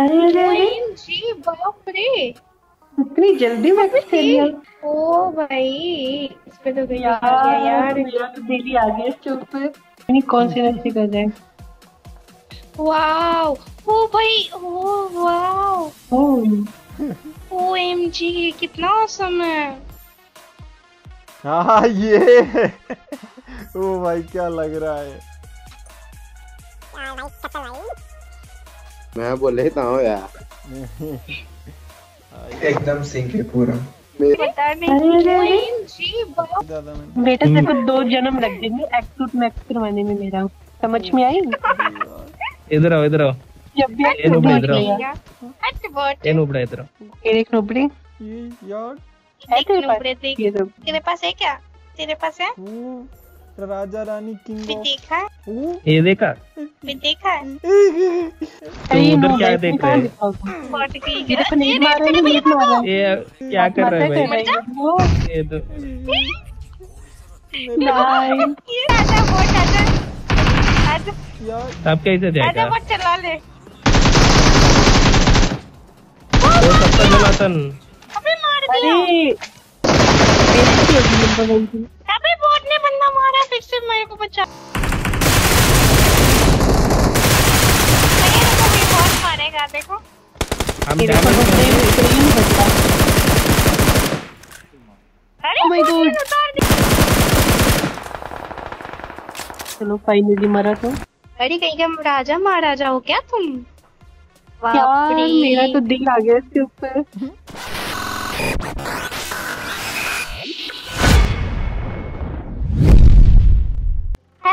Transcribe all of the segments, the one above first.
जी बाप रे। इतनी जल्दी कर दिया ओ भाई इस पे तो गई यार यार। मेरा तो दिल ही आ गया चुप नहीं कौन सी नशे कर जाए वाओ ओ भाई ओ वाओ। ओह ओ एमजी कितना औसम है। हाँ ये। ओ भाई क्या लग रहा है? मैं बोले था यार? एकदम सिंक है पूरा। बेटा तेरे को दो जन्म लग जाएँगे एक्सूट मैक्स करवाने में मेरा। समझ में आई? इधर आओ इधर आओ। जब भी ये लो, एक्सूट इधर आओ। निकलेगा हट ये नुबड़ा इधर आओ। ये देख नोबड़ी। ये यार। है तेरे पास? है क्या? तेरे पास है? राजा रानी किंग ऑफ़ देखा है? ये देखा? भी देखा है? अरे उधर क्या देख रहे? हैं? ये तो ये क्या कर रहा है भाई? वो ये तो ये अब कैसे जाएगा चला ले। अबे मार दिया बेइज्जती होगी इन लोगों की अबे बॉट ने बंदा मारा फिर से मेरे को बचा मारेगा देखो हम अरे Oh चलो फाइनली मरा तो। अरे कहीं का राजा महाराजा हो क्या तुम? मेरा तो दिल आ गया इसके ऊपर।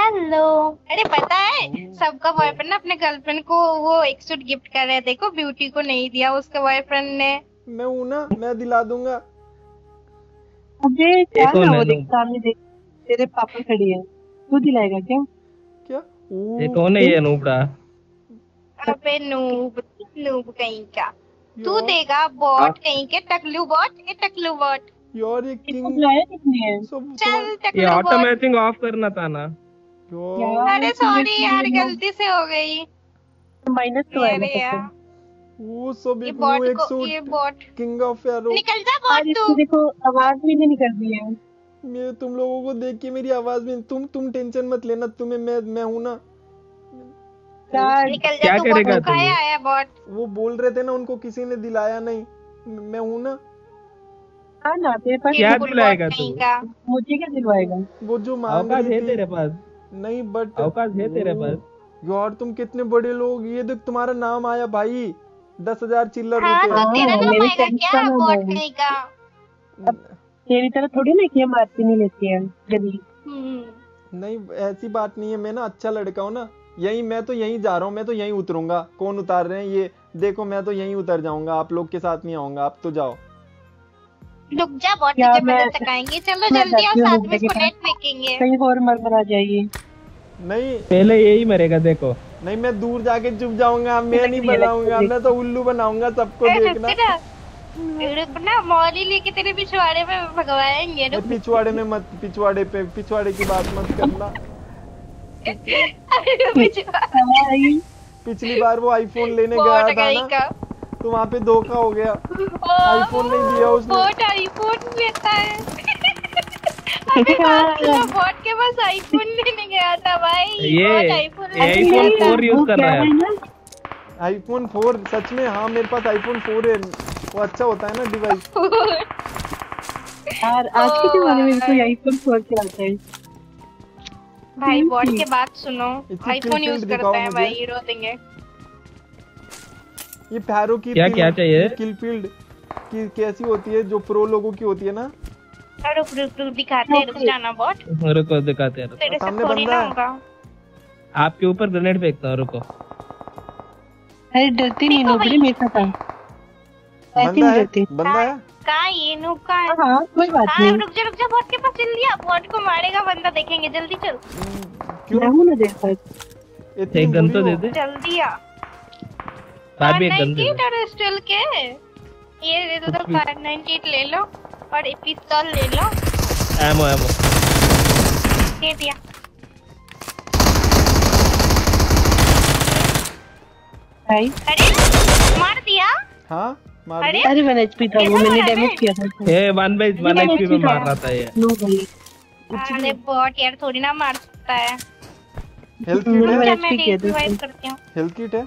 हेलो अरे पता है सबका बॉयफ्रेंड ना अपने गर्लफ्रेंड को वो एक सूट गिफ्ट कर रहे हैं। देखो ब्यूटी को नहीं दिया उसके बॉयफ्रेंड ने। मैं हूँ ना मैं दिला दूँगा। मुझे क्या ना वो देख सामने देख तेरे पापा खड़ी है। तू दिलाएगा क्या? क्या? ओ, ये कौन है ये नुबड़ा? अबे नूब नूब कहीं का। तू देगा बॉट कहीं के टकलू बॉट ये टकलू बॉट यार ये किंग सब चल टकलू ऑटो बॉट मैचिंग ऑफ़ करना था ना। अरे सॉरी यार गलती से हो गई माइनस तो है वो सब ये एक बॉट एक को ये shoot bot king of arrow निकल जा बॉट तू देखो आवाज़ भी नहीं निकल रही है मैं तुम लोगों को देख के मेरी आवाज़ में तुम तुम टेंशन मत लेना तुम्हें मैं मैं हूँ ना निकल क्या जा बॉट करेगा को खाया तू? आया बॉट वो बोल रहे थे ना उनको किसी ने दिलाया नहीं मैं हूँ ना हाँ ना तेरे पास क्या दिलाएगा तू? मुझे क्या दिलवाएगा वो जो मांग रही है थी तेरे पास नहीं बट अवकाश है तेरे पास। यार तुम कितने बड़े लोग ये देख तुम्हारा नाम आया भाई। दस हज़ार चिल्लर हाँ तो तेरा हाँ, नाम आएगा क्या। कहीं का तेरी तरह थोड़ी ना कि हम आरती नहीं लेती है गली हम्म। नहीं ऐसी बात नहीं है मैं ना अच्छा लड़का हूँ ना। यही मैं तो यही जा रहा हूँ मैं तो यही उतरूँगा। कौन उतार रहे हैं ये? देखो मैं तो यही उतर जाऊँगा आप लोग के साथ नहीं आऊँगा आप तो जाओ। रुक जा मैं- चलो जल्दी आओ साथ में इसको नेट फेंकेंगे कहीं और मर मरा जाइए। नहीं। पहले यही मरेगा देखो। नहीं मैं दूर जाके चुप जाऊँगा मैं नहीं बनाऊँगा मैं तो उल्लू बनाऊँगा सबको देखना। मौली लेके तेरे पिछवाड़े में भगवाएँगे पिछवाड़े में मत पिछवाड़े पे पिछवाड़े की बात मत करना। अरे पिछवाड़े। भाई पिछली बार वो आईफोन लेने गया था ना। का तो वहाँ पे धोखा हो गया। आईफोन नहीं दिया उसने। बॉट आईफोन लेता है। अभी बॉट के पास आईफोन लेने गया था भाई। ये आईफोन फोर यूज़ कर रहा है। आईफोन फोर सच में हाँ मेरे पास आईफोन फोर है। वो अच्छा होता है ना डिवाइस यार आज के जमाने में कोई आईफोन फोर चलाता है। भाई बॉट के बात सुनो। आईफोन यूज़ करता है भाई रो देंगे ये पैरों की क्या- क्या चाहिए? किल फ़ील्ड की कैसी होती है जो प्रो लोगों की होती है ना? रुक रुक रुक दिखाते हैं, रुक जाना बॉट रुको दिखाते हैं तेरे से थोड़ी ना होगा। आपके ऊपर ग्रेनेड फेंकता हूँ रुको। अरे डरती नहीं देखो नोबड़ी मेरे साथ आ बंदा नहीं है? डरती। बंदा है? कहाँ ये नूब कहाँ है? हाँ कोई बात हाँ नहीं। रुक जा रुक जा बॉट के पास चल दिया बॉट को मारेगा बंदा देखेंगे जल्दी चल। क्यों? मैं हूँ ना तेरे साथ एक गन तो दे दे। चल दिया बाद में एक गन दे की स्टिल के। ये दे दो तो कुछ भी। कार 98 ले लो और एक पिस्तौल ले लो। एमो एमो दे दिया। भाई। अरे हाँ मार अरे दिया। अरे वन एचपी था वो मैंने मारा डैमेज किया था। ये वन बाई वन एचपी में मार रहा था ये। नो भाई। अरे बॉट यार थोड़ी ना मार सकता है। हेल्थ किट है? हूँ। हेल्थ किट है?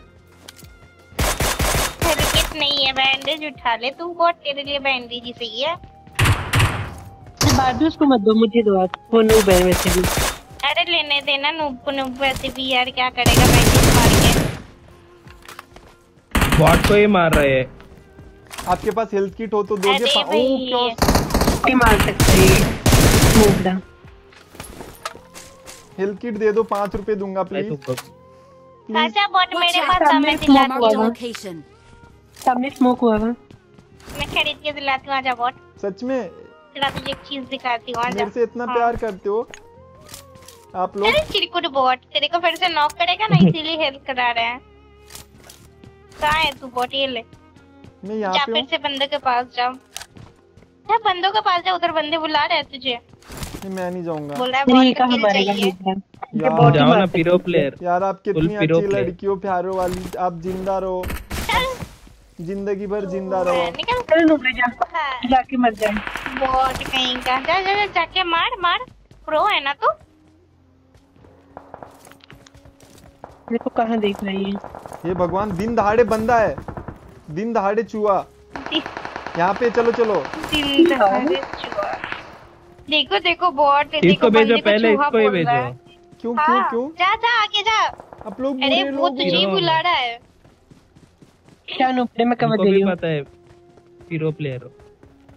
नहीं है बैंडेज उठा ले। तू बॉट तेरे लिए बैंडेज ही सही है। उसको मत दो मुझे दो आप। वो नूब है वैसे भी। अरे लेने देना नूब को नूब वैसे भी यार क्या करेगा? बैंडेज मार के। बॉट को ही मार रहे हैं। आपके पास हेल्थ किट हो तो अरे पा- ओ। क्या? मार सकता है नूब दा हेल्थ किट दे दो पाँच रुपए दूँगा प्लीज़ अच्छा बॉट मेरे पास सामने Marked a हूँ location. सामने स्मोक हुआ था मैं खरीद के दिलाती हूँ आजा बॉट सच में? चला तुझे एक चीज़ दिखाती हूँ आजा। मेरे से इतना हाँ। प्यार करते हो? आप लोग? अरे चिरकुट बॉट तेरे को फिर से नॉक करेगा ना इसीलिए हेल्प करा रहे हैं। कहाँ है तू बॉट ये ले। मैं यहाँ पे फिर से बंदे के पास जाओ जा बंदों के पास जा उधर बंदे बुला रहे हैं तुझे। नहीं, मैं नहीं जाऊँगा। बोल रहा है बॉट का यार। जाओ ना सकता प्लेयर यार आप कितनी अच्छी play। लड़कियों प्यारों वाली आप ज़िंदा रहो। ज़िंदगी भर ज़िंदा रहो। निकल चलो नूब जा। हाँ, जाके मर जाए बॉट कहीं का। जा जा जा जाके मार मार। प्रो है ना तू? देखो कहाँ देख रही है। ये भगवान दिन दहाड़े बंदा है। दिन दहाड़े चूहा। यहाँ पे चलो चलो। ज़िंदा चूहा। देखो देखो बॉट इसको भेजो पहले इसको ही। भेजो। क्यों क्यों हाँ, क्यों? जा जा आगे जा। आप लोग अरे वो तुझे ही बुला रहा है। क्या नूब दे मैं कवर दे रही हूँ पता है पिरो प्लेयर हो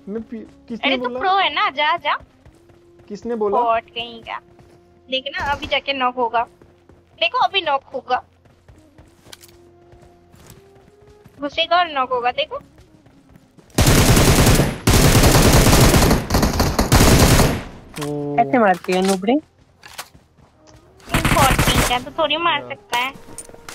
मैं पी- किसने अरे तू प्रो है ना जा जा किसने बोला बॉट कहीं का देखना अभी जाके नॉक होगा देखो अभी नॉक होगा घुसेगा और नॉक होगा देखो ऐसे मारती है नूबड़े तो थोड़ी मार सकता हाँ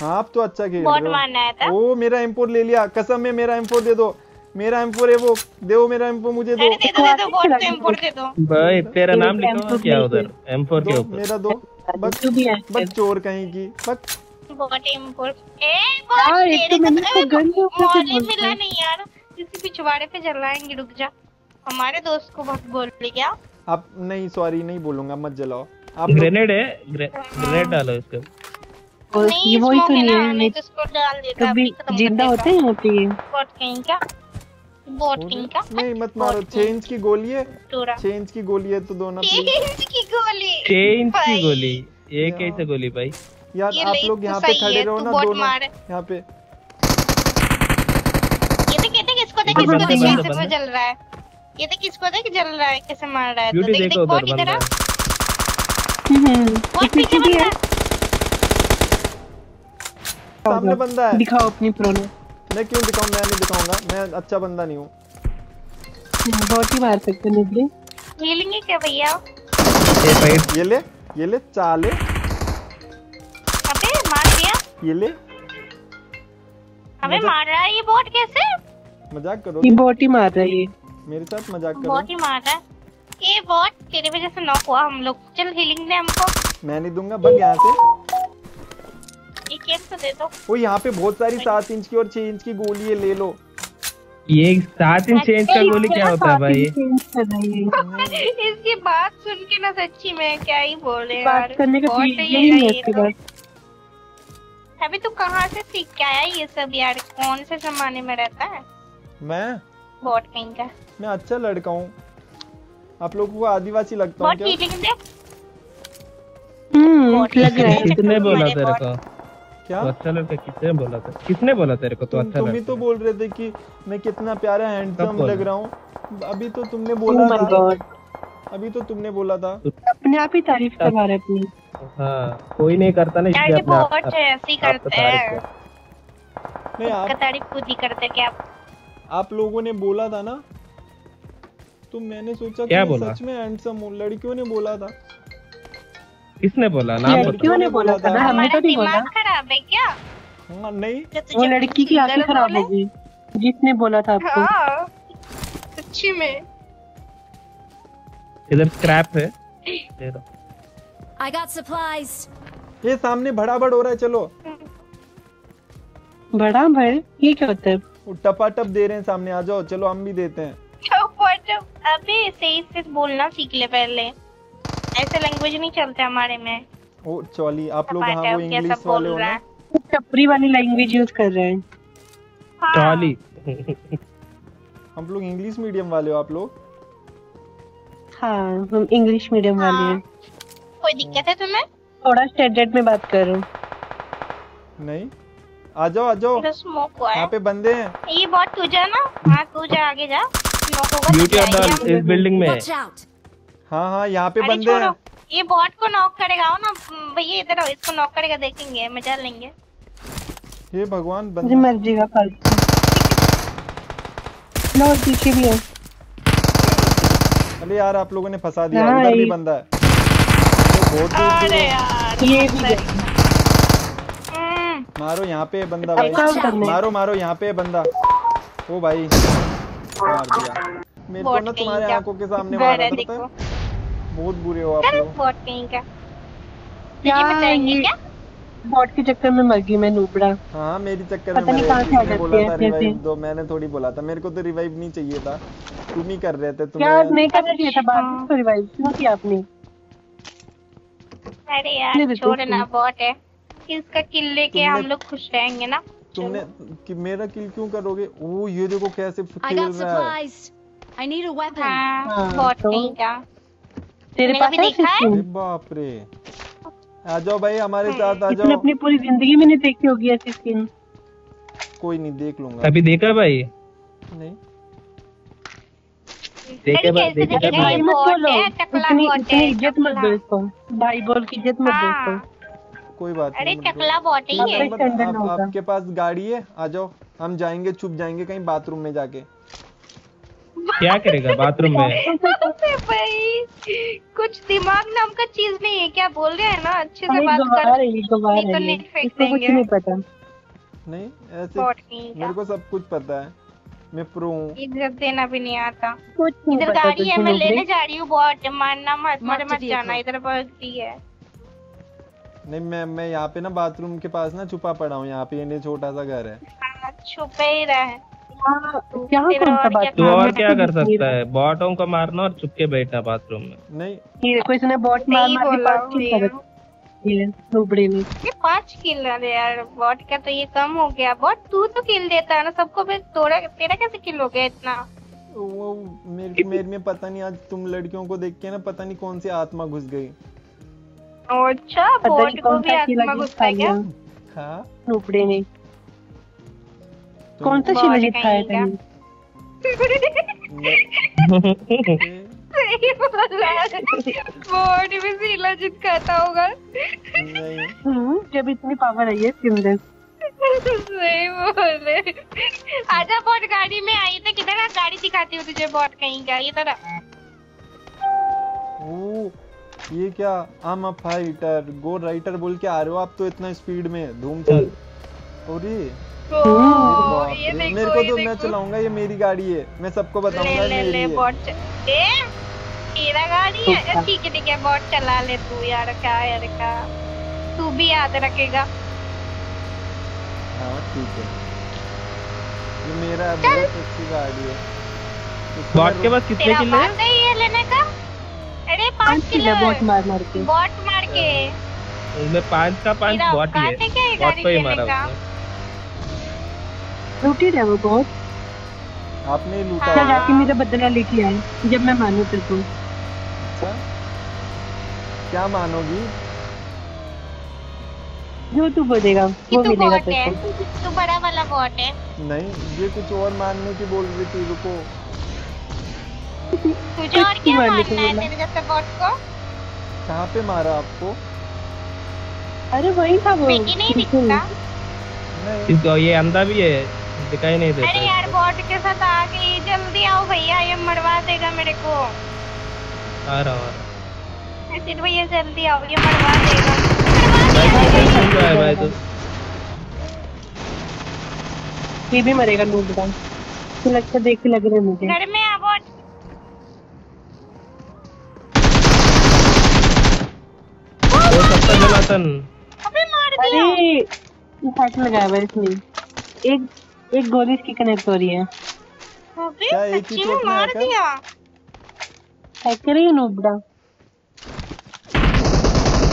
आप तो अच्छा खेल बॉट रहे है। था हो ओ मेरा M4 ले लिया। कसम में मेरा M4 दे दो। मेरा M4 है वो। दो मेरा M4 मुझे दो। दे दो दे दो बॉट को। दे दो। भाई तेरा नाम लिखो M4 क्या उधर? M4 के ऊपर। मेरा दो। बस तू भी है। बस चोर कहीं की। बस। बॉट इम्पोर्ट ए यार, बॉट एक तेरे तो को तो गन के ऊपर से मौली नहीं यार। किसी पिछवाड़े पे जलाएँगे रुक जा। हमारे दोस्त को बहुत बोल क्या आप नहीं सॉरी नहीं बोलूँगा मत जलाओ। आप ग्रेनेड है ग्रेनेड डालो इसके और ये वही तो नहीं है नहीं तो इसको डाल देता कभी कर ज़िंदा होते हैं यहाँ पे बॉट कहीं का बॉट कहीं का नहीं मत मारो इंच की गोली है। इंच की गोली है तो दो ना चेंज की गोली। चेंज की गोली। ये कैसे गोली भाई? यार आप लोग तो यहाँ पे खड़े रहो ना बॉट दोनों मार। यहाँ पे। ये देख ये देख इसको देख इसको देख कैसे। जल रहा है। ये देख इसको देख जल रहा है कैसे मार रहा है। तो देख देख बॉट इधर आ। हम्म बॉट पीछे पीछे बंदा है सामने बंदा है। दिखाओ अपनी प्रोनो। मैं क्यों दिखाऊँ? मैं नहीं दिखाऊँगा। मैं अच्छा बंदा नहीं हूँ। बहुत ही मार सकते नूबड़े हीलिंग है क्या भैया? ये फाइट ये ले ये ले चाले अबे मार दिया। ये ले। अबे मार रहा है ये बॉट कैसे? मज़ाक करो। ये बहुत ही मार रहा है ये। मेरे साथ मज़ाक करो। बॉट ही मार रहा है। ये बॉट तेरी वजह से नॉक हुआ हम लोग। चल हीलिंग दे हमको। मैं नहीं दूँगा बग यहाँ से। ये केस तो दे दो। वो यहाँ पे बहुत सारी सात इंच की और छह इंच की गोली है ले लो। ये सात इंच चेंज का गोली क्या होता है भाई? इसकी बात सुन के ना सच्ची में क्या ही बोले बात करने का बहुत ही नहीं है इसके तो। पास अभी तू कहाँ से सीख के आया ये सब यार? कौन से जमाने में रहता है? मैं? बॉट कहीं का। मैं अच्छा लड़का हूँ। आप लोगों को आदिवासी लगता हूँ क्या? हम्म बहुत लग रहा है। ही बोला तेरे को? क्या? तो अच्छा लड़का किसने बोला था? किसने बोला तेरे को तो तुम अच्छा तुम ही तो बोल रहे थे कि मैं कितना प्यारा हैंडसम लग रहा हूँ। अभी तो तुमने बोला माय था। अभी तो तुमने बोला था। अपने आप ही तारीफ़ करवा रहे अपनी। हाँ कोई नहीं करता ना यार इसलिए ये अपने आप- ऐसे ही करते हैं। नहीं का आप तारीफ़ खुद ही करते क्या आप लोगों ने बोला था ना? तो मैंने सोचा कि क्या बोला? सच में हैंडसम हूँ। लड़कियों ने बोला था। किसने बोला? नाम लड़कियों ने बोला था ना हमने तो नहीं बोला। खराब है क्या? हाँ नहीं। वो लड़की की आँखें खराब हो गई जिसने बोला था आपको। हाँ सच्ची में। इधर स्क्रैप है। दे दो। I got supplies. ये सामने भड़ाभड़ हो रहा है चलो। बड़ा भाई ये क्या होता है? वो टपाटप दे रहे हैं सामने आ जाओ चलो हम भी देते हैं। अबे सही से बोलना सीख ले पहले। ऐसे लैंग्वेज नहीं चलते हमारे में। ओ चौली आप लोग हाँ वो इंग्लिश वाले हो ना? है? टपरी वाली लैंग्वेज यूज़ कर रहे हैं। हाँ, टॉली हम लोग इंग्लिश मीडियम वाले हो आप लोग? हाँ हम इंग्लिश मीडियम वाले हाँ। हैं कोई दिक्कत है तुम्हें? थोड़ा स्टैंडर्ड में बात कर। रहे हैं नहीं। आ जाओ आ जाओ। इधर स्मोक हुआ है। यहाँ पे बंदे हैं। ये बहुत तू जा ना। हाँ तू जा आगे जा। इस बिल्डिंग में है! हाँ हाँ यहाँ पे बंदे हैं। ये बॉट को नॉक करेगा आओ ना भैया इधर आओ इसको नॉक करेगा देखेंगे मज़ा लेंगे। हे भगवान बंदे मर्ज़ी का फालतू लो और पीछे भी है। अरे यार आप लोगों ने फंसा दिया हाँ, उधर भी बंदा है। तो बहुत दूर दूर अरे यार ये भी हम्म, मारो यहाँ पे बंदा भाई। अच्छा मारो मारो यहाँ पे बंदा। ओ भाई मार दिया। मेरे को ना तुम्हारे आँखों के सामने मारा था? बहुत बुरे हो आप लोग। बॉट कहीं का? क्या बताएँगे क्या? बॉट के चक्कर में मर गई मैं नूबड़ा। हाँ मेरी चक्कर में पता नहीं कहाँ से आ बोला है था ऐसे रिवाइव दो मैंने थोड़ी बोला था। मेरे को तो रिवाइव नहीं चाहिए था। तुम ही कर रहे थे यार तुम्हें नहीं। करना चाहिए था बाद में उसको रिवाइव क्यों किया आपने? अरे यार छोड़ ना बॉट है। इसका किल लेके हम लोग खुश रहेंगे ना? तुमने कि मेरा किल क्यों करोगे? ओ ये देखो कैसे खेल रहा है। a weapon. हाँ हाँ, बॉट तो- कहीं का? तेरे पास है है? सिस्टम बाप रे आ जाओ भाई हमारे साथ आ इसने जाओ। अपनी पूरी ज़िंदगी में नहीं देखी होगी ऐसी स्किन कोई नहीं देख लूँगा। अभी देखा भाई? नहीं। देखे भाई देखे भाई। मत बोलो इतनी इतनी इज़्ज़त मत दो इसको। भाई बोल की इज़्ज़त मत दो इसको। हाँ कोई बात अरे। टकला ही है। आपके पास गाड़ी है आ जाओ। हम जाएँगे छुप जाएँगे कहीं बाथरूम में जाके। क्या करेगा बाथरूम में? भाई कुछ दिमाग नाम का चीज़ नहीं है क्या बोल रहे हैं ना? अच्छे से बात कर नहीं तो फेंक देंगे। नहीं पता। नहीं ऐसे मेरे को सब कुछ पता है। मैं प्रो हूँ। इज़्ज़त देना भी नहीं आता। कुछ नहीं इधर गाड़ी है मैं लेने जा रही हूँ बहुत मारना मत मर मत जाना इधर भगती है। नहीं मैं मैं यहाँ पे ना बाथरूम के पास ना छुपा पड़ा हूँ यहाँ पे ये छोटा सा घर है। हाँ, छुपे ही रहे। हाँ, और क्या तू और क्या कर सकता है? बॉटों को मारना और चुपके बैठना बाथरूम में। नहीं। देखो इसने बॉट ये पाँच किल अरे यार बॉट का तो ये कम हो गया। बॉट तू तो किल देता है ना सबको फिर तोड़ा तेरा कैसे किल हो गया इतना? वो मेरे मेरे में पता नहीं आज तुम लड़कियों को देख के ना पता नहीं कौन सी आत्मा घुस गई। अच्छा बॉट को भी आत्मा घुस गया हाँ। कौन सा खाया कहीं था मैं- सही बोला शिलाजीत खाता होगा। नहीं हम्म, जब इतनी पावर आई है अंदर सही बोले। आजा बॉट गाड़ी में आई थे किधर है? गाड़ी दिखाती हूँ तुझे बॉट कहीं का? ये तरह ओ ये क्या? आम अ फाइटर गो राइटर बोल के आ रहे हो आप तो इतना स्पीड में धूम चल ओ, बाप ये देखो मेरे को तो मैं चलाऊँगा ये मेरी गाड़ी है। मैं सबको बताऊँगा ले मेरी ले है। बॉट ए तेरा गाड़ी है। ठीक है ठीक है बॉट चला ले तू यार क्या यार क्या। तू भी याद रखेगा। हाँ ठीक है। ये मेरा बहुत अच्छी गाड़ी है। बॉट के पास कितने तेरा किले है? ये लेने का? अरे पाँच किलो किलो बॉट मार मार के। बॉट मार के। उसमें पाँच का पाँच तेरा बॉट ही है। है बॉट को ही मारा उसने। लूटी है वो बहुत। आपने लूटा हाँ। चल जाके मेरा बदला लेके आए जब मैं मानू तेरे को। अच्छा? क्या मानोगी? जो तू बोलेगा वो मिलेगा तेरे को। तू बड़ा वाला बॉट है। नहीं ये कुछ और मानने की बोल रही थी रुको। तुझे और क्या मानना है तेरे जैसे बॉट को? कहाँ पे मारा आपको? अरे वही था वो। नहीं दिखता? नहीं। इसको ये अंधा भी है। दिखाई नहीं देता अरे यार। बॉट के साथ आ गई। जल्दी आओ भैया ये मरवा देगा मेरे को। आ रहा हूँ, आ रहा। सिर्फ़ भैया जल्दी आओ ये मरवा देगा। मरवा भाई है भाई तो। ये भी मरेगा नूब का। तो लगता देख के लग रहा है मुझे। घर में आ बॉट वो सबका जलातन। अबे मार दिया। अरे हैक लगाया है इसने। एक एक गोली इसकी कनेक्ट हो रही है। अबे क्या एक ही सच्ची चोट में मार? दिया? हैकर ही नुबड़ा।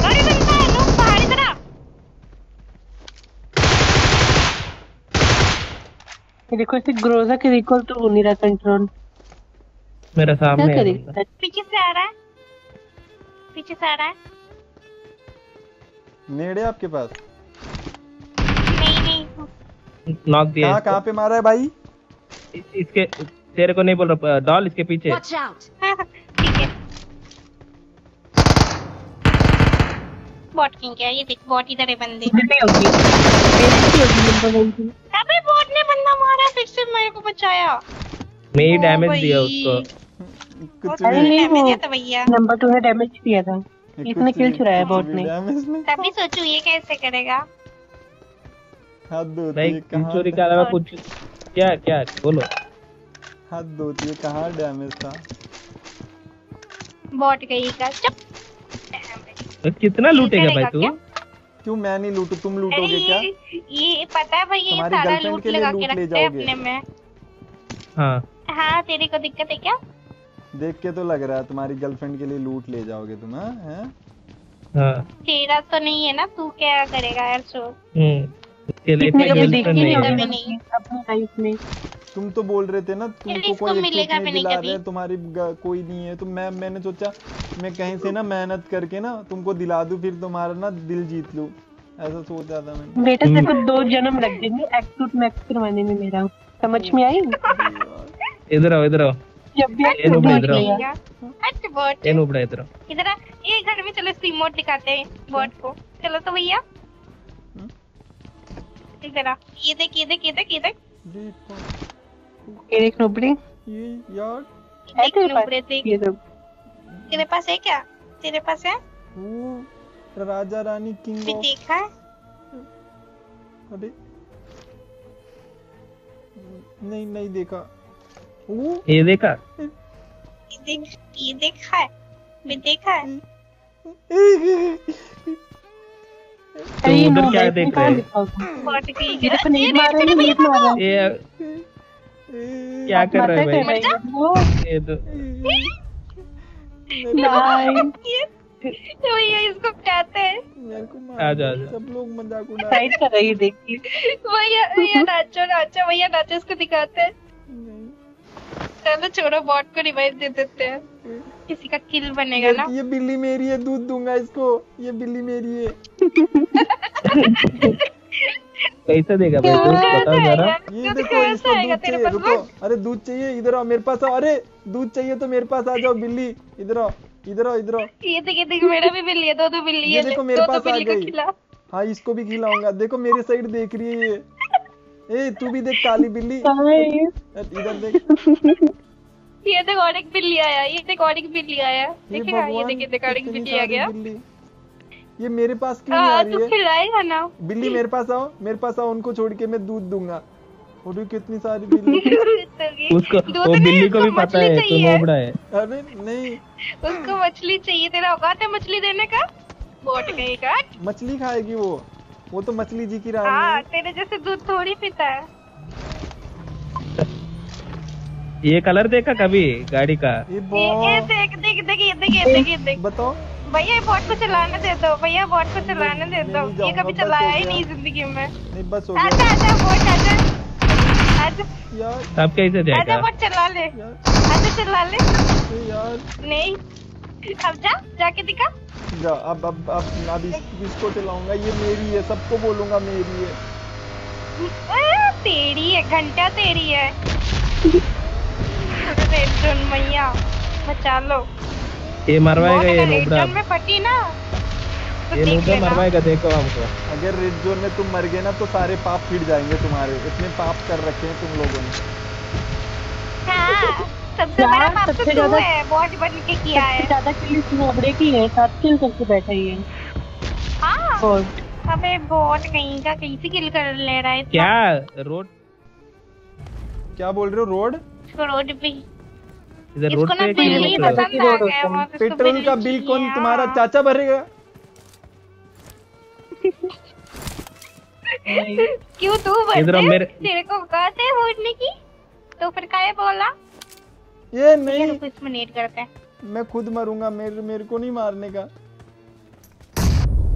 अरे बनता है लोग पहाड़ी तरफ़ ये देखो इसे ग्रोजा के रिकॉल तो हो नहीं रहा कंट्रोल मेरा सामने है करेगा पीछे से आ रहा है। पीछे से आ रहा है। नेड़े आपके पास? नॉक दिया कहाँ कहाँ पे मारा है भाई? इस- इसके तेरे को नहीं बोल रहा डॉल इसके पीछे। Watch out! ठीक है। बॉट किंग क्या ये देख बॉट इधर है बंदे। अबे बॉट ने बंदा मारा फिर से मेरे को बचाया। मैं ही डैमेज दिया उसको। कुछ अरे नहीं, डैमेज वो- दिया था भैया। नंबर टू ने डैमेज दिया था। इसने किल चुराया बॉट ने। तभी सोचू ये कैसे करेगा। हद होती भाई है कहाँ चोरी के अलावा कुछ क्या क्या? बोलो। हद होती है कहाँ डैमेज था? बॉट गई का? चुप। कितना लूटेगा भाई तू? क्यों? मैं नहीं लूटू तुम लूटोगे क्या? ये पता है भैया ये सारा लूट के लगा के रखते हैं अपने में। हाँ। हाँ तेरे को दिक्कत है क्या? देख के तो लग रहा है तुम्हारी गर्लफ्रेंड के लिए लूट ले जाओगे तुम हाँ? हैं? हाँ तेरा तो नहीं है ना तू क्या करेगा यार सो तुम तो बोल रहे थे ना तुमको कोई मिलेगा भी नहीं कभी। तुम्हारी कोई नहीं है। तो मैं मैंने सोचा मैं कहीं से ना मेहनत करके ना तुमको दिला दूँ फिर तुम्हारा ना दिल जीत लूँ। ऐसा सोचा था मैंने। बेटा तेरे को दो जन्म लग जाएँगे एक्सूट मैक्स करवाने में मेरा। समझ में आई? इधर आओ इधर आओ। जब भी ये इधर आओ। अच्छा बॉट ये इधर आओ। इधर ये घर में चलो रिमोट दिखाते हैं बॉट को। चलो तो भैया। इधर आ ये देख ये देख ये देख ये देख। ये देख नोबड़ी। ये यार। देख तेरे पास। देख। ये सब तेरे पास है क्या? तेरे पास है? वो राजा रानी किंग ऑफ़ देखा है। अरे नहीं नहीं देखा। वो ये देखा। ये देख ये देखा है। भी देखा है। ये उधर क्या देख रहे? ये तो है ये क्या कर रहा है भाई? ये तो तो भैया इसको कहते हैं। मेरे को मार आ जा, आ दो, जा। सब लोग मज़ाक उड़ा साइड कर रही है देखिए। भैया भैया नाचो नाचो भैया नाचो इसको दिखाते हैं। चलो छोड़ो बॉट को रिवाइव दे देते हैं। किसी का किल बनेगा ना? ये बिल्ली मेरी है दूध दूँगा इसको। ये बिल्ली मेरी है। कैसे देगा भाई? तू बताओ जरा। ये तो देखो इसको दूध चाहिए रुको। अरे दूध चाहिए इधर आओ मेरे पास आओ। अरे दूध चाहिए तो मेरे पास आ जाओ बिल्ली। इधर आओ इधर आओ इधर आओ। ये देख ये देख मेरा भी बिल्ली है दो दो बिल्ली है देखो मेरे पास आ गई। खिला। हाँ इसको भी खिलाऊँगा। देखो मेरे साइड देख रही है ये। ए तू भी देख काली बिल्ली। इधर देख। ये देख और एक बिल्ली आया ये देख और एक बिल्ली आया देखेगा ये भगवान देख और एक बिल्ली आ गया। ये मेरे पास क्यों नहीं आ हाँ रही तू है खिलाएगा ना। बिल्ली मेरे पास आओ मेरे पास आओ उनको छोड़ के मैं दूध दूँगा। और ये कितनी सारी बिल्ली। उसको वो बिल्ली को भी पता मछली है तू चाहिए। नोबड़ा है। अरे नहीं। उसको मछली चाहिए तेरा औकात है मछली देने का? बोट गई का मछली खाएगी वो। वो तो मछली जी की रानी हाँ है। तेरे जैसे दूध थोड़ी पीता है। ये कलर देखा कभी गाड़ी का? ये देख देख देख देख देख देख। बताओ। भैया ये बॉट को चलाने दे दो भैया बॉट को चलाने दे दो। ये कभी चलाया ही नहीं ज़िंदगी में। नहीं बस हो गया। आजा आजा बॉट आजा। आजा। यार। अब कैसे आजा जाएगा बॉट चला ले। आजा चला ले। यार। नहीं। अब जा जाके दिखा। जा अब अब अब अब इस, इसको चलाऊँगा। ये मेरी है सबको बोलूँगा मेरी है। तेरी है घंटा तेरी है। रेड मैया बचा लो। ये मरवाएगा ये अगर रेड नोबड़ा जोन में फटी ना तो ये मरवाएगा देखो हमको। अगर रेड जोन में तुम मर गए ना तो सारे पाप फिर जाएँगे तुम्हारे। इतने पाप कर रखे हैं तुम लोगों ने। हाँ सबसे बड़ा पाप तो तू ज्यादा- है बॉट बन के किया है। ज़्यादा किल इस की है सात किल करके बैठा ही है। हाँ अबे बॉट कहीं का कैसे किल कर ले रहा है क्या? रोड? क्या बोल रहे हो रोड? रोड पे इधर रोड पे पेट्रोल का बिल कौन तुम्हारा। चाचा भरेगा? क्यों तू इधर मेरे- तेरे को कहते हैं बोलने की? तो फिर काहे बोला? ये नहीं। रुको इसमें नेट करते हैं। मैं खुद मरूँगा मेरे मेरे को नहीं मारने का।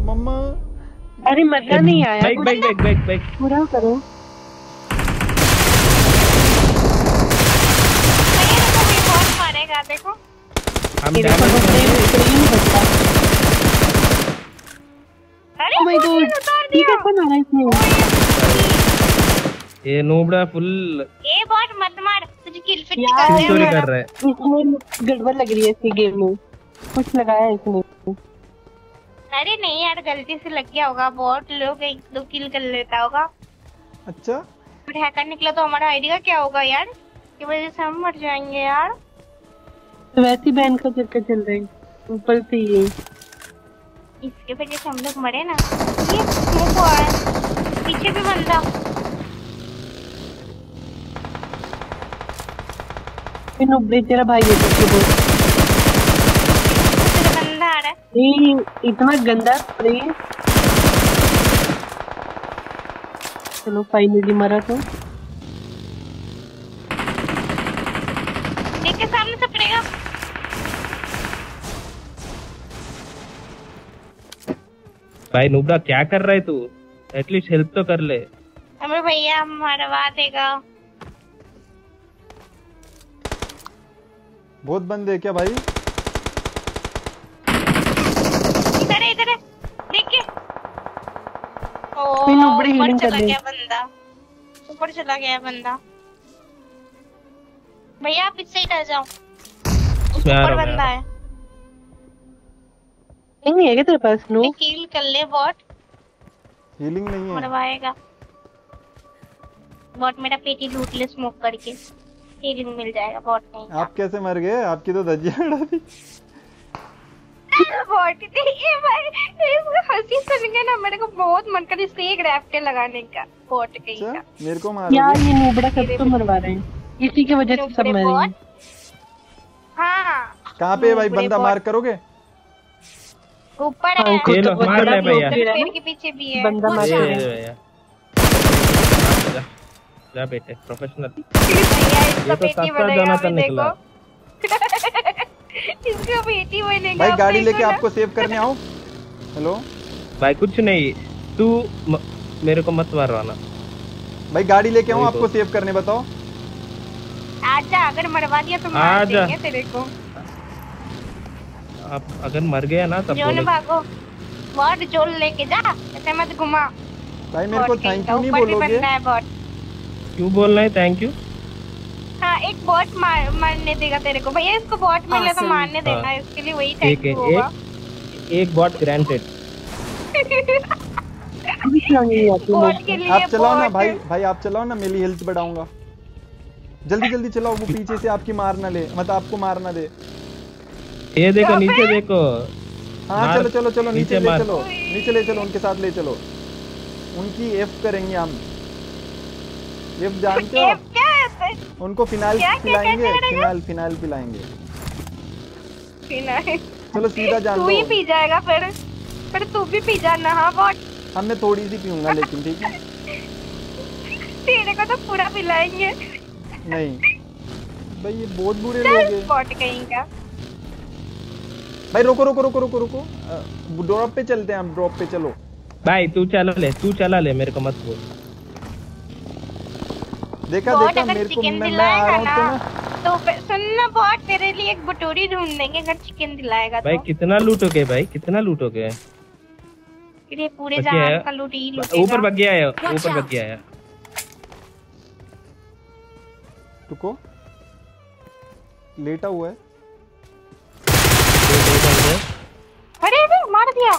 मम्मा। अरे मज़ा नहीं आया। बाइक बाइक बाइक बाइक पूरा करो भैया देखो ये देखो। हम अरे माय गॉड ये दिया। कैसे मारा इसने ये नूबड़ा फुल। ए बॉट मत मार तुझे किल फिट कर चोरी दिया कर रहा है। इसमें गड़बड़ लग रही है इसी गेम में। कुछ लगाया इसने। अरे नहीं यार गलती से लग गया होगा। बहुत लोग एक दो किल कर लेता होगा। अच्छा। फिर हैकर निकला तो हमारा आईडी का क्या होगा यार? की वजह से हम मर जाएँगे यार। वैसी बहन का चक्कर चल रहा है। ऊपर से ये इसके वजह से हम लोग मरे ना। ये मुँह को आया। पीछे भी बंदा। फिर नुब्बे तेरा भाई है पीछे बोल। तेरा बंदा आ रहा है। ये इतना गंदा स्प्रे चलो फाइनली मरा तो देख के सामने से पड़ेगा भाई नूबड़ा क्या कर रहा है तू? एटलीस्ट हेल्प तो कर ले। हमारे भैया मरवा देगा बहुत बंदे क्या भाई? इधर है इधर है। देख के। ओ ऊपर चला गया बंदा। ऊपर चला गया बंदा। भैया आप इस साइड आ जाओ। ऊपर हूँ, बंदा है। नहीं है क्या तेरे पास नो किल कर ले बॉट हीलिंग नहीं है। मरवाएगा। बॉट मेरा पेटी लूट ले स्मोक करके। हीलिंग मिल जाएगा बॉट नहीं आप कैसे मर गए? आपकी तो धज्जियाँ उड़ा दी बॉट ये भाई इसको हँसी सुन के ना मेरे को बहुत मन कर इससे एक रैप्टे लगाने का बॉट कहीं अच्छा का मेरे को मार यार ये नूबड़ा सबको मरवा रहे हैं? इसी की वजह से सब नुब्बड़े मरेंगे हाँ। कहाँ पे भाई? बंदा मार करोगे? ऊपर हाँ, है। ये लो, तो मार ले भैया। पेड़ के पीछे भी है। बंदा मार है। भैया। जा, जा बेटे प्रोफेशनल ये तो सस्ता जोनाथन अभी निकला। इसका बेटी बनेगा भाई गाड़ी लेके आपको सेव करने आओ हेलो भाई कुछ नहीं। तू मेरे को मत मारवाना। भाई गाड़ी लेके आओ वही आपको तो। सेव करने बताओ। आजा अगर मरवा दिया तो मार देंगे तेरे को। आप अगर मर गया ना तब जोन बोलो। भागो। बॉट जोन लेके जा ऐसे मत घुमा। भाई मेरे को थैंक यू नहीं ऊपर बोलोगे? बनना है बॉट क्यों बोलना है थैंक यू हाँ एक बॉट मार मारने देगा तेरे को। भैया इसको बॉट मिले तो मारने देना हाँ। इसके लिए वही थैंक यू होगा। एक एक बॉट ग्रांटेड आप चलाओ ना भाई भाई आप चलाओ ना मेरी हेल्थ बढ़ाऊँगा। जल्दी जल्दी चलाओ वो पीछे से आपकी मार ना ले मतलब आपको मार ना दे। ये देखो नीचे देखो। हाँ चलो चलो चलो नीचे नीचे ले चलो नीचे ले चलो उनके साथ ले चलो। उनकी एफ़ करेंगे हम। एफ़ जानते हो? है उनको फिनाइल क्या- क्या- पिलाएँगे? Phenyl phenyl पिलाएँगे। चलो सीधा जान तू ही पी जाएगा फिर। फिर तू भी पी जाना हाँ बॉट अब मैं थोड़ी सी पीऊँगा लेकिन ठीक है। तेरे को तो पूरा पिलाएँगे। नहीं। भाई ये बहुत बुरे लोग हैं। बॉट कहीं का। भाई रुको रुको रुको रुको रुको। ड्रॉप पे चलते हैं हम ड्रॉप पे चलो। भाई तू चला ले तू चला ले मेरे को मत बोल। देखा देखा मेरे को मैं, मैं आ रहा दिलाएगा हूँ ना तो। ना तो फिर- सुन ना बॉट तेरे लिए एक बटोरी ढूंढ देंगे अगर चिकन दिलाएगा भाई तो। कितना लूटोगे भाई कितना लूटोगे? ये पूरे जहान है। का लूट ही ऊपर बग गया है ऊपर बग गया है। रुको। लेटा हुआ है। अरे अरे मार दिया।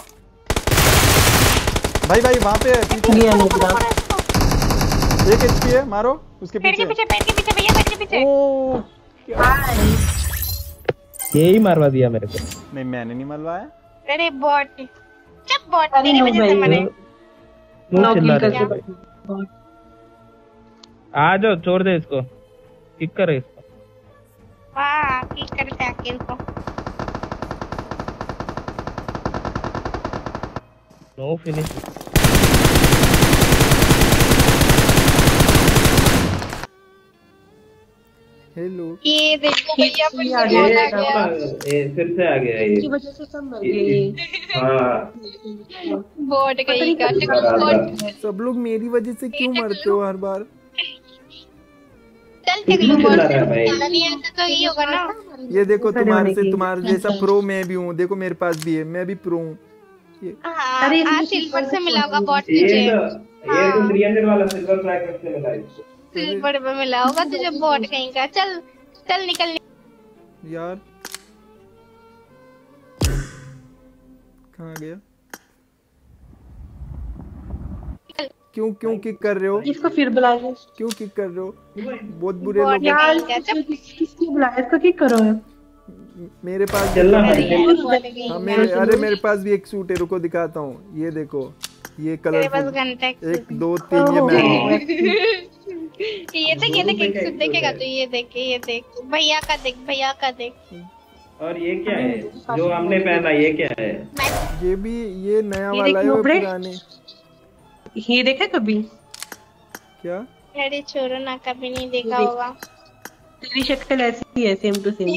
भाई भाई वहाँ पे है, पीछे नुबड़ा एक एचपी है मारो। उसके पेड़ के पीछे। पीछे पेड़ के पीछे भैया पेड़ के पीछे। ओ यही मारवा दिया मेरे को। नहीं मैंने नहीं मरवाया। अरे बॉट चुप बॉट अरे तेरी नो वजह से भाई, मरे। चिल्ला किल रहे करके हो? आ जाओ छोड़ दे इसको। किक करे इसको। वाह की करते हैं किल No finish. हेलो ये देखो भैया फिर आ गया ये फिर से आ गया ये। इसकी वजह से सब मर गए। हाँ। बोट गई बोट सब लोग मेरी वजह से क्यों मरते हो हर बार? ये देखो तुम्हारे से तुम्हारे जैसा प्रो मैं भी हूँ। देखो मेरे पास भी है मैं भी प्रो हूँ। अरे हाँ सिल्वर से मिला होगा बॉट ये तुझे तो ये तो 300 वाला सिल्वर से मिला है सिल्वर में मिला होगा तुझे बॉट कहीं का। चल चल निकल यार। कहाँ गया? क्यों क्यों किक कर रहे हो? इसको फिर बुलाया क्यों किक कर रहे हो? बहुत बुरे लोग यार क्या जब- किस- किसने बुलाया? इसको क्या करो। है मेरे पास गई हाँ। मेरे अरे मेरे पास भी एक सूट है रुको दिखाता हूँ। ये देखो ये कलर एक दो तीन ये मैं ये देख ये देख एक देखेगा तो ये देख ये देख। भैया का देख भैया का देख। और ये क्या है? जो हमने पहना ये क्या है? ये भी ये नया वाला है और पुराने। ये देखा कभी? क्या? अरे छोरो ना कभी नहीं देखा देख। होगा। तेरी शक्ल ऐसी ही है सेम टू सेम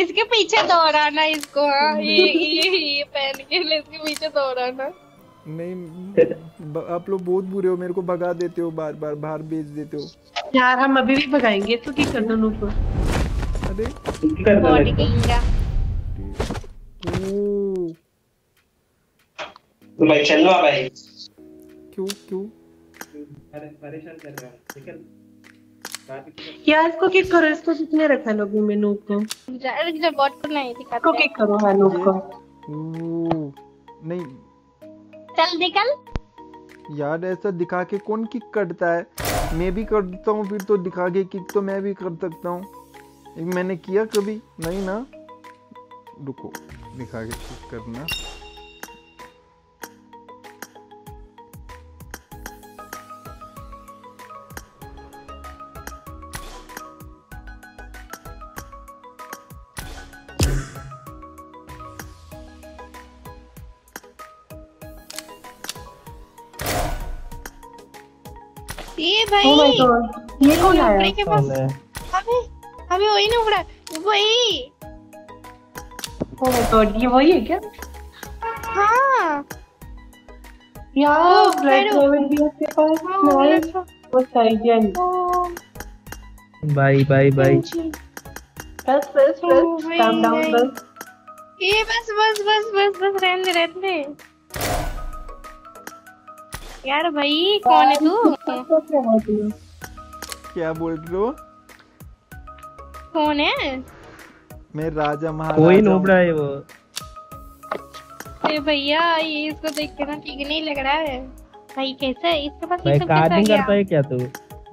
इसके पीछे दौड़ाना इसको हाँ ये ये ये पहन के ले इसके पीछे दौड़ाना। नहीं आप लोग बहुत बुरे हो मेरे को भगा देते हो बार बार बाहर भेज देते हो। यार हम अभी भी भगाएँगे तो क्या कर दो नको अरे। कर दो बॉडी किंगा तो भाई चलो भाई। क्यों क्यों? अरे परेशान कर रहा है? यार इसको किक करो इसको कितने रखा लोगों में नूब को। जब बॉट को नहीं इसको दिखाते किक करो हाँ नूब को। नहीं। चल निकल। यार ऐसा दिखा के कौन किक करता है? मैं भी करता हूँ फिर तो दिखा के किक तो मैं भी कर सकता हूँ। एक मैंने किया कभी? नहीं ना? रुको दिखा के किक करना। माय भाई गॉड ये कौन आया? के पास है? अबे अबे वही नुबड़ा वही। ओ माय गॉड ये वही है क्या? हाँ। यार ब्लैक लेवल भी उसके पास हाँ, नाइस नहीं ओ, बाय बाय बाय। बस बस बस काम डाउन। बस। ये बस बस बस बस बस रहने रहने यार भाई कौन है तू? क्या बोल रहे हो? कौन है? मैं राजा महाराजा कोई नोबड़ा है वो। अरे भैया ये इसको देख के ना ठीक नहीं लग रहा है। भाई कैसे है? इसके पास ये सब कैसा आ कार्डिंग गया करता है क्या तू?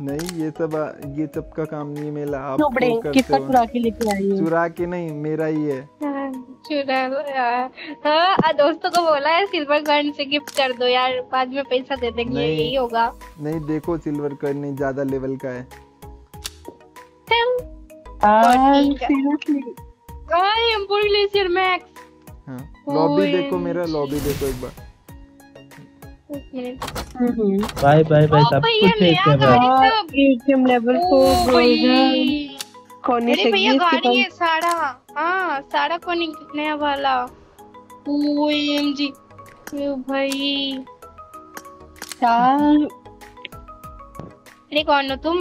नहीं ये सब ये सब का काम नहीं है मेरा आप तो करते किसका चुरा के लेके आई है? चुरा के नहीं मेरा ही है। हाँ, चुरा यार। हाँ दोस्तों को बोला है सिल्वर गन से गिफ्ट कर दो यार बाद में पैसा दे देंगे यही होगा। नहीं देखो सिल्वर कर नहीं ज़्यादा लेवल का है। चल यार ठीक है। Seriously I am Glacier Max. हाँ लॉबी देखो मेरा लॉबी देखो एक बार। हम्म बाय बाय बाय सब कुछ है इसके गाड़ी पास एटीएम लेवल भाई गोल्डन कौन भैया गाड़ी है सारा। हाँ सारा को नया वाला। ओएमजी ओ भाई। यार अरे कौन हो तुम?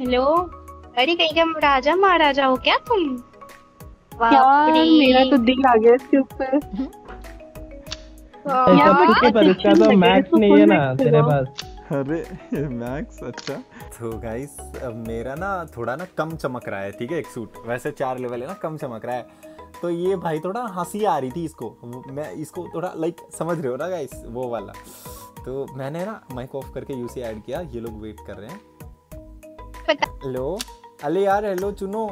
हेलो? अरे कहीं का राजा महाराजा हो क्या तुम? यार मेरा तो दिल आ गया इसके ऊपर। पर इसका तो मैक्स नहीं है ना तेरे पास। अरे मैक्स अच्छा। तो गाइस मेरा ना थोड़ा ना कम चमक रहा है ठीक है एक सूट वैसे चार लेवल है ना कम चमक रहा है। तो ये भाई थोड़ा हँसी आ रही थी इसको। मैं इसको थोड़ा लाइक समझ रहे हो ना गाइस वो वाला। तो मैंने ना माइक ऑफ़ करके यूसी ऐड किया ये लोग वेट कर रहे हैं। हेलो अरे यार हेलो चुनो।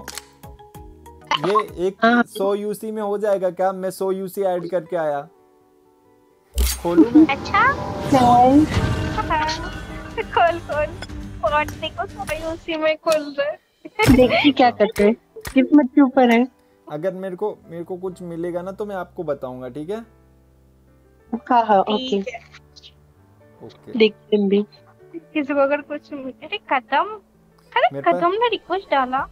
ये एक हाँ। सौ यूसी में हो जाएगा क्या? मैं सौ यूसी ऐड करके आया। खोलू मैं? अच्छा। Nice. खोल खोल। पॉट देखो सभी उसी में खोल रहे देखिए क्या करते हैं? किस्मत के ऊपर है। अगर मेरे को मेरे को कुछ मिलेगा ना तो मैं आपको बताऊँगा ठीक है? हाँ हाँ ओके ओके देखते हैं भी। किसी को अगर कुछ मिले- अरे कदम। अरे कदम ने रिक्वेस्ट डाला।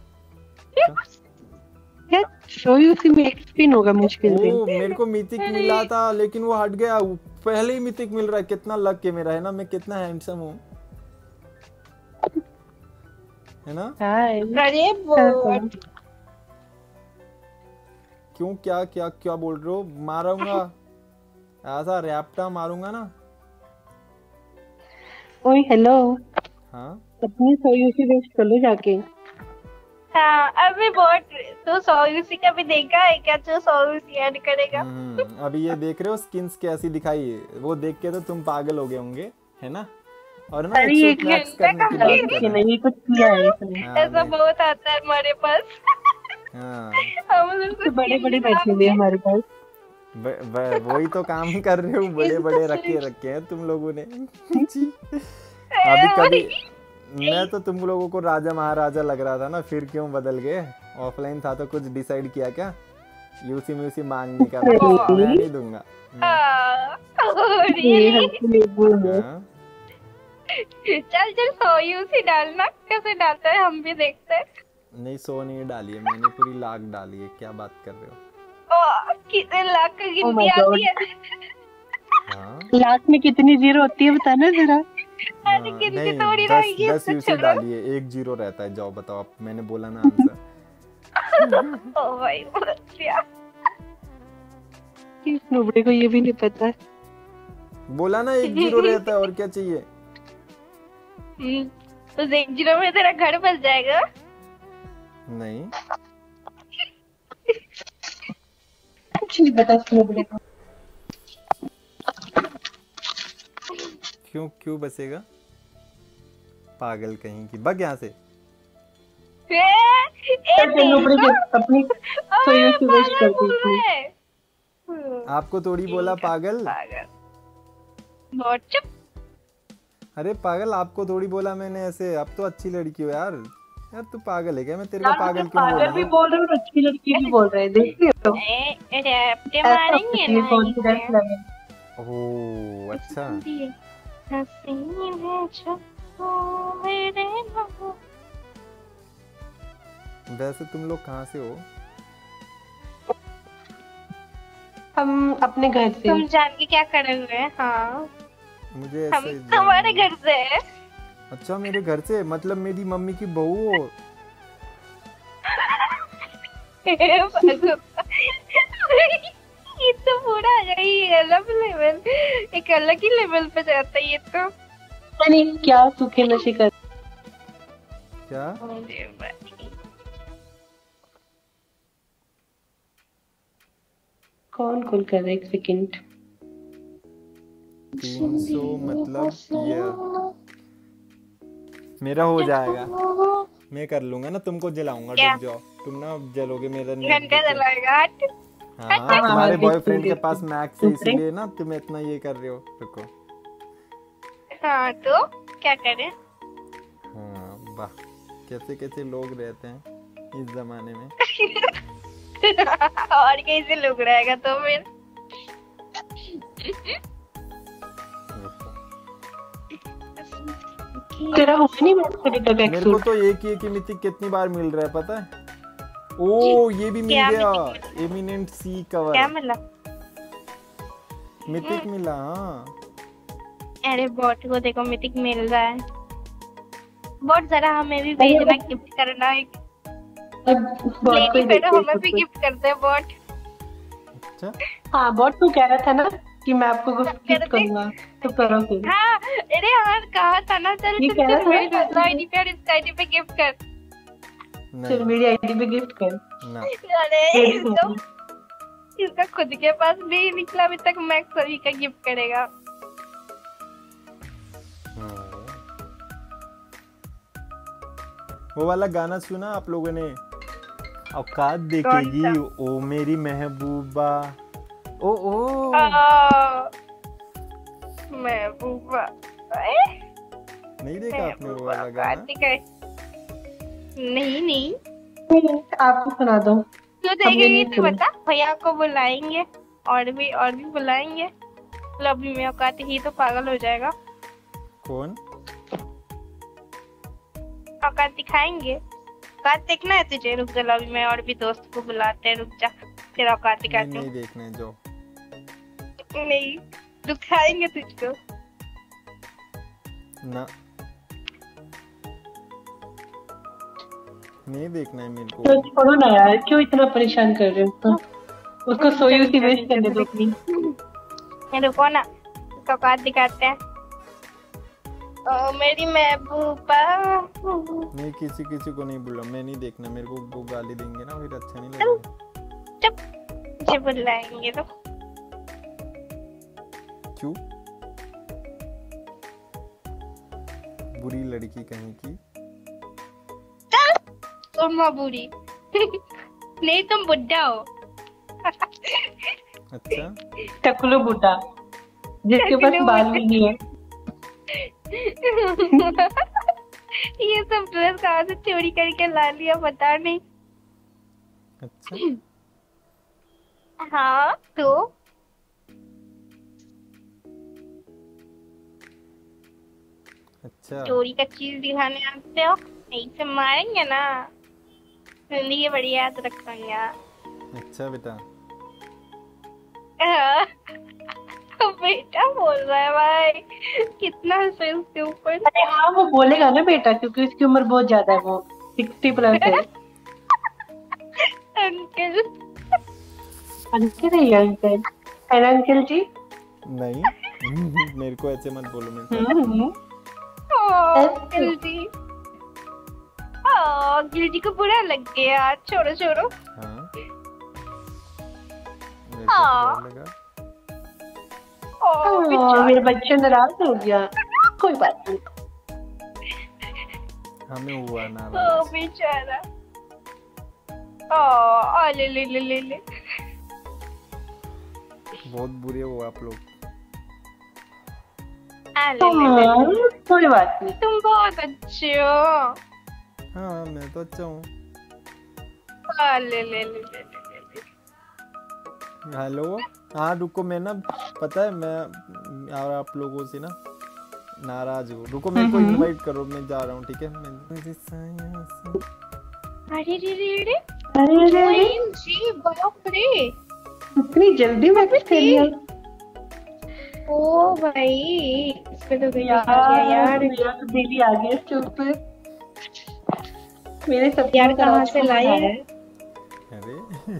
यार सोयूसी में एक स्पिन होगा मुश्किल से मेरे को मिथिक मिला था लेकिन वो हट गया। पहले ही मिथिक मिल रहा है कितना लक के मेरा है ना मैं कितना हैंडसम हूँ। है ना? अरे क्यों क्या क्या क्या बोल रहे हो? मारूँगा। ऐसा रैप्टा मारूँगा ना। ओए हेलो हाँ? अपनी सोयूसी वेस्ट कर लो जाके। हाँ अभी बोट तो सोयूसी का भी देखा है क्या? जो सोयूसी ऐड करेगा। हम्म, अभी ये देख रहे हो स्किन्स कैसी दिखाई है? वो देख के तो तुम पागल हो गए होंगे है ना? और ना अरे ये 100 करने की बात कर। नहीं कुछ किया है इसने। हाँ, ऐसा बहुत आता है हमारे पास। हाँ। हम लोग तो बड़े बड़े बैठे हुए हमारे पास। वही तो काम ही कर रहे हो बड़े बड़े रखे रखे हैं तुम लोगों ने। अभी कभी मैं तो तुम लोगों को राजा महाराजा लग रहा था ना फिर क्यों बदल गए? ऑफलाइन था तो कुछ डिसाइड किया क्या? यूसी म्यूसी मांगने का मैं नहीं दूँगा। हाँ, नहीं बोलो हाँ, चल चल सोयूसी डालना। कैसे डालता है हम भी देखते हैं। नहीं सो नहीं डाली है मैंने पूरी लाख डाली है। क्या बात कर रहे हो? कितने लाख की Oh गिनती आती है। हाँ। लाख में कितनी ज़ीरो होती है बताना जरा। हाँ, थोड़ी दस यूसी डालिए एक ज़ीरो रहता है जाओ बताओ आप मैंने बोला ना आंसर। ओ भाई बढ़िया इस नुबड़े को ये भी नहीं पता। है बोला ना एक ज़ीरो रहता है और क्या चाहिए? हम्म, तो एक ज़ीरो में तेरा घर बस जाएगा। नहीं। कुछ नहीं पता को। क्यों क्यों बसेगा पागल कहीं की। बग यहाँ से। आपको थोड़ी बोला पागल? पागल। चुप। अरे पागल आपको थोड़ी बोला मैंने ऐसे। अब तो अच्छी लड़की हो यार। यार तू पागल है क्या? मैं तेरे को पागल क्यों बोल पागल रहा भी हूँ? बोल रहे हो अच्छी लड़की भी बोल रहे हैं। देख रहे हो। ए, ए, ऐसा कॉन्फिडेंस। लेवल ओह अच्छा। हसीन है जो मेरे वैसे तुम लोग कहाँ से हो? हम अपने घर से। तुम जान के क्या करे हुए हैं? हाँ। मुझे हम तुम्हारे घर से हैं। अच्छा मेरे घर से? मतलब मेरी मम्मी की बहू हो? यही अलग लेवल एक अलग ही लेवल पे जाता है ये तो। नहीं क्या सूखे नशे कर क्या? कौन कॉल कर रहा है एक सेकंड तीन सौ मतलब ये। मेरा हो जाएगा। मैं कर लूँगा ना तुमको जलाऊँगा? डूब जाओ। तुम ना जलोगे मेरा घंटा हट हाँ। हाँ, तुम्हारे बॉयफ्रेंड के पास मैक्स है इसलिए ना तुम इतना ये कर रहे हो रुको। हाँ तो क्या करें हाँ? वाह कैसे कैसे लोग रहते हैं इस जमाने में। और कैसे लोग रहेगा तो फिर? तेरा हुआ नहीं मेरे को तो एक ही एक ही मिथिक कितनी बार मिल रहा है पता है? ओ ये भी मिल गया। एमिनेंट सी कवर क्या मिला? मिथिक मिला हाँ। अरे बॉट को देखो मिथिक मिल रहा है। बॉट जरा हमें भी भेजना गिफ्ट करना एक। बॉट को लेडी ही हमें भी गिफ्ट कर दे बॉट अच्छा। हाँ बॉट तू कह रहा था ना कि मैं आपको गिफ्ट कर करूँगा तो करो फिर। हाँ अरे हाँ कहा था ना चल ये चल कह रहा था मेरी ना? दूसरा आईडी पे और इसका आईडी पे गिफ्ट कर। चल नहीं मेरी आईडी पे गिफ्ट कर। अरे तो इसका खुद के पास भी निकला अभी तक मैक्स सभी का गिफ्ट करेगा। हाँ। वो वाला गाना सुना आप लोगों ने? औकात देखेगी ओ मेरी महबूबा। ओ ओ। महबूबा। नहीं देखा आपने वो वाला गाना? नहीं नहीं। आपको सुना दो। क्यों ये देखेगी नहीं तो बता? भैया को बुलाएँगे और भी और भी बुलाएँगे। लवली में औकात ही तो पागल हो जाएगा। कौन? औकात दिखाएँगे। औकात देखना है तुझे? रुक जा अभी मैं और भी दोस्त को बुलाते हैं रुक जा। तेरा औकात नहीं दिखाती नहीं देखने जो नहीं दिखाएँगे तुझको। ना। नहीं देखना है मेरे को। तो छोड़ो ना यार क्यों इतना परेशान कर रहे हो उसको सोई उसी वेस्ट करने दो। प्लीज़ ये रुको ना इसका औकात दिखाते हैं। ओ मेरी महबूबा। नहीं किसी किसी को नहीं बोला। मैं नहीं देखना मेरे को वो गाली देंगे ना फिर अच्छा नहीं लगेगा। चुप मुझे बुलाएँगे तो। क्यों? बुरी लड़की कहीं की। तुम बुरी नहीं तुम बुढ़ा हो अच्छा। टकलो बूटा जिसके पास बाल भी नहीं है। ये सब ड्रेस कहाँ से चोरी करके ला लिया पता नहीं। अच्छा। हाँ तो? अच्छा। चोरी का चीज़ दिखाने आते हो? यहीं से मारेंगे ना। ज़िंदगी बड़ी याद रखेंगे अच्छा बेटा। हाँ। बेटा बोल रहा है भाई कितना हंसे उसके ऊपर। अरे हाँ वो बोलेगा ना बेटा क्योंकि उसकी उम्र बहुत ज़्यादा है वो सिक्सटी प्लस है। अंकल। अंकल है ये अंकल? है ना अंकल जी? नहीं। मेरे को ऐसे मत बोलो मेरे साथ हम्म, गिल्टी गिल्टी को बुरा लग गया छोड़ो छोड़ो हाँ मेरे बच्चा नाराज़ हो गया कोई बात नहीं हमें हुआ ओ बेचारा ओ ले ले ले ले ले बहुत बुरे हो आप लोग आ, ले ले ले कोई बात नहीं तुम बहुत अच्छे हो हाँ मैं तो अच्छा हूँ। ले ले ले ले ले ले ले। हेलो? हाँ रुको मैं ना पता है मैं और आप लोगों से ना नाराज़ हूँ। रुको मेरे को इनवाइट करो मैं जा रहा हूँ ठीक है? मैं अरे रे रे रे अरे अरे अरे। जी बाप रे इतनी जल्दी मैं कर लिया ओ भाई इस पे तो गई यार यार। तो ही आ गया इसके मेरे सब यार कहाँ से लाए? अरे।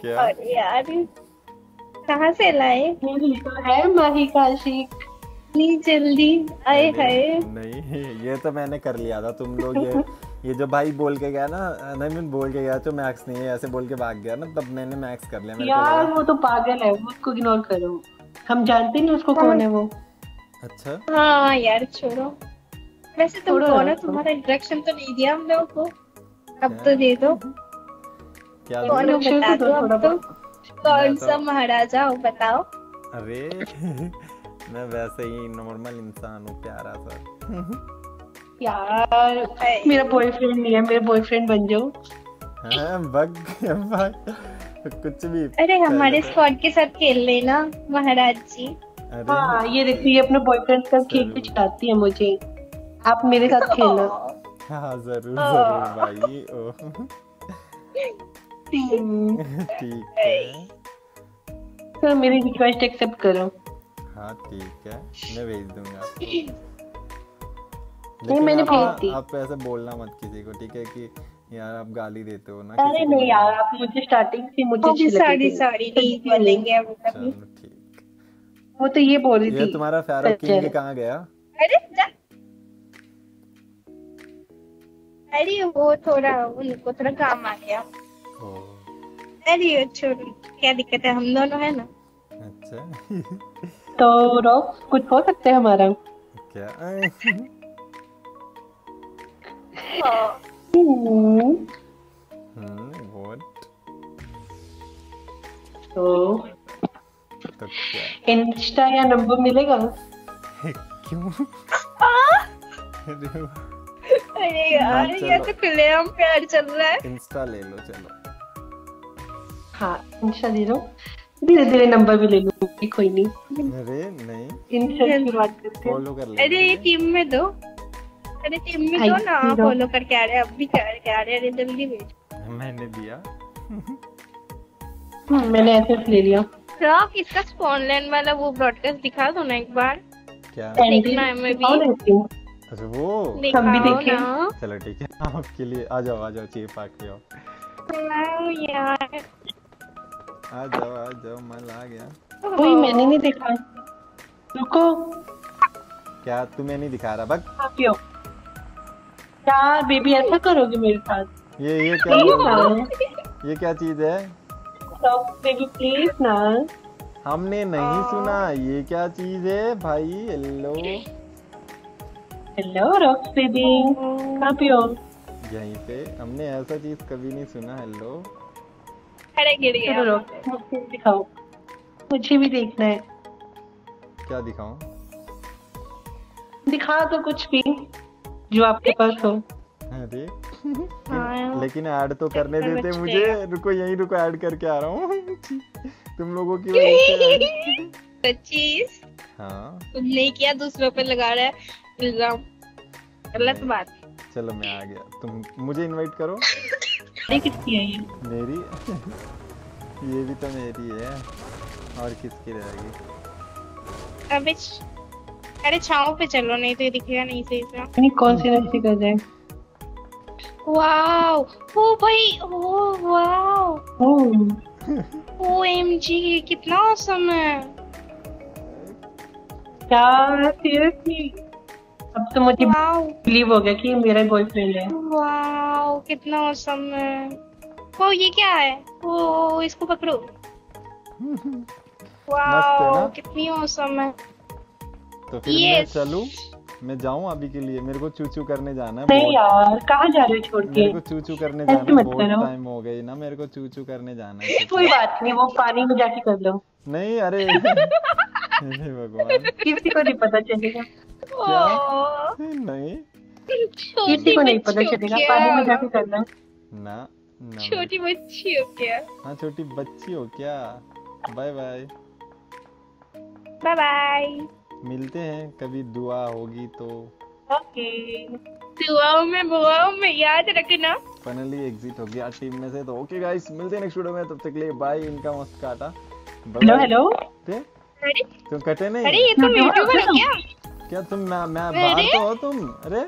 क्या? अरे यार कहाँ से लाए? मेरी तो है माही का आशिक प्लीज़ जल्दी आए हाय नहीं ये तो मैंने कर लिया था। तुम लोग ये ये जो भाई बोल के गया ना नहीं मैं बोल के गया तो मैक्स नहीं है ऐसे बोल के भाग गया ना तब मैंने मैक्स कर लिया मेरे यार वो तो पागल है उसको इग्नोर करो। हम जानते नहीं उसको कौन है वो। अच्छा। हाँ यार छोड़ो। वैसे तुम कौन हो तुम्हारा इंट्रोडक्शन तो नहीं दिया हम लोगों को। अब तो दे दो। क्या कौन हो बता तो दो अब तो। कौन सा तो- महाराजा हो बताओ। अरे मैं वैसे ही नॉर्मल इंसान हूँ प्यारा सा। यार मेरा बॉयफ्रेंड नहीं है मेरा बॉयफ्रेंड बन जाओ। हाँ बग बग। कुछ भी अरे हमारे स्क्वाड के साथ खेल लेना महाराज जी। अरे हाँ ये देखिए ये अपने बॉयफ्रेंड का केक भी चिढ़ाती है मुझे। आप मेरे साथ खेलना हाँ ज़रूर ज़रूर भाई। ओ। ठीक। है। तो मेरी रिक्वेस्ट एक्सेप्ट करो। हाँ ठीक है। मैं भेज दूँगा। नहीं, मैंने आप, भेज दी। आप ऐसे बोलना मत किसी को ठीक है कि यार आप गाली देते हो ना अरे नहीं यार आप मुझे स्टार्टिंग से मुझे अच्छी सॉरी। सॉरी नहीं बोलेंगे अब कभी ठीक। वो तो ये बोल रही ये थी। तुम्हारा फेरो अच्छा किंग है। कहाँ गया? अरे अरे वो थोड़ा उनको थोड़ा काम आ गया। अरे छोड़ो क्या दिक्कत है? हम दोनों है ना? अच्छा। तो रॉक कुछ हो सकता है हमारा? क्या? हम्म, हम्म व्हाट तो तो क्या? इंस्टा या नंबर मिलेगा? क्यों? अरे अरे यार ये तो खुलेआम प्यार चल रहा है इंस्टा ले लो चलो हाँ इंस्टा दे दो धीरे धीरे नंबर भी ले लूँगी कोई नहीं अरे नहीं इंस्टा की बात करते हैं फॉलो कर अरे ये टीम में दो अरे टीम में दो ना फॉलो करके आ रहे अब भी आ रहे अरे जल्दी भेज मैंने दिया मैंने ऐसे ले लिया रॉक इसका स्पॉनलैंड वाला वो ब्रॉडकास्ट दिखा दो ना एक बार क्या देखना है मैं भी। अच्छा वो हम भी देखें। चलो ठीक है आपके लिए आ जाओ आ जाओ चीप आके आओ। आ जाओ आ जाओ मल आ गया। वही मैंने नहीं देखा। रुको। क्या तुम्हें नहीं दिखा रहा बक आप क्या बेबी ऐसा करोगे मेरे साथ? ये ये क्या ये क्या चीज़ है? बेबी प्लीज़ ना। हमने नहीं सुना ये क्या चीज़ है भाई? हेलो हेलो रॉक्स बेबी कहाँ पे हो यहीं पे हमने ऐसा चीज़ कभी नहीं सुना हेलो अरे गिर चलो गया रॉक्स दिखाओ। मुझे भी देखना है। क्या दिखाऊँ? दिखा दो कुछ भी जो आपके पास हो। अरे हाँ। लेकिन ऐड तो करने देते मुझे। रुको यहीं रुको ऐड करके आ रहा हूँ। तुम लोगों की वजह से पच्चीस हाँ। तुम नहीं किया दूसरों पे लगा रहा है। इल्ज़ाम। गलत बात चलो मैं आ गया। तुम मुझे इनवाइट करो। किसकी है ये? मेरी? ये भी तो मेरी है। और किसकी रहेगी? अबे अरे छाँव पे चलो नहीं तो ये दिखेगा नहीं सही से। नहीं कौन सी नशे कर जाए वाओ! ओ भाई ओ वाओ! ओह ओ एमजी कितना औसम है। क्या सीरियसली अब तो मुझे बिलीव हो गया कि मेरा बॉयफ्रेंड है। वाओ कितना औसम है। ओ ये क्या है? ओ इसको पकड़ो। वाओ कितनी औसम है। तो फिर मैं चलूँ। मैं जाऊँ अभी के लिए। मेरे को चू चू करने जाना है नहीं यार कहाँ जा रहे हो छोड़ के? मेरे को चू चू करने जाना है बहुत टाइम हो गई ना। मेरे को चू चू करने जाना है। कोई बात नहीं वो पानी में जाके कर लो। नहीं अरे। हे भगवान। किसी को नहीं पता चलेगा। नहीं किसी को नहीं पता चलेगा क्या? पानी में जाके करना ना ना छोटी बच्ची हो क्या हाँ छोटी बच्ची हो क्या? Bye bye. Bye bye. मिलते हैं कभी दुआ होगी तो। ओके। दुआओं में बुआओं में याद रखना। फाइनली एग्जिट हो गया टीम में से तो। ओके गाइस मिलते हैं नेक्स्ट वीडियो में तब तक के लिए बाय इनका मस्त काटा। Hello hello? तुम कटे नहीं? अरे ये तुम यूट्यूबर हो क्या क्या तुम मैं मैं बाहर तो हो तुम? अरे?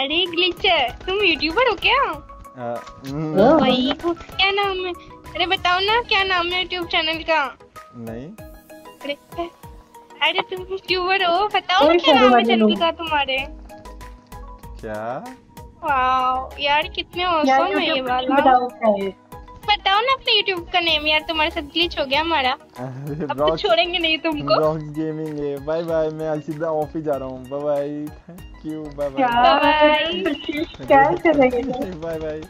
अरे ग्लिचर तुम यूट्यूबर हो क्या? आ, हम्म, भाई क्या नाम है? अरे बताओ ना क्या नाम है यूट्यूब चैनल का? नहीं। अरे अरे तुम यूट्यूबर हो। बताओ ना क्या नाम है चैनल का तुम्हारे? क्या? वाओ यार कितने औसम है ये वाला। बताओ ना अपने यूट्यूब का नेम यार तुम्हारे साथ ग्लिच हो गया हमारा। अब तो छोड़ेंगे नहीं तुमको। रॉक गेमिंग है। बाय बाय मैं आज सीधा ऑफ़ ही जा रहा हूँ। Bye bye thank you bye क्या? Bye Bye. क्या कर रही है? Bye bye.